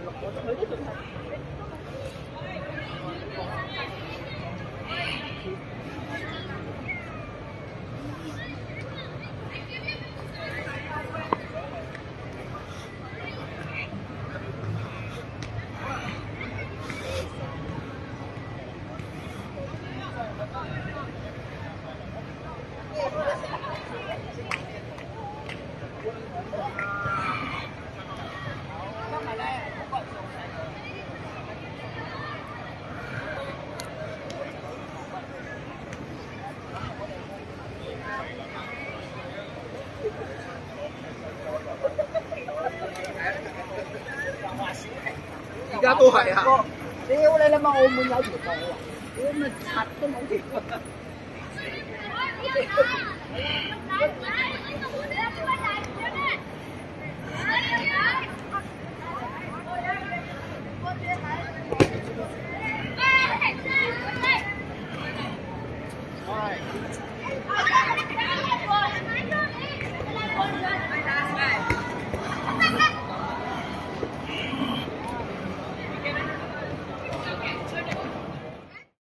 我腿都蹲下家都係啊！屌你諗下，澳門有條道啊！屌咪柒都冇條。Right.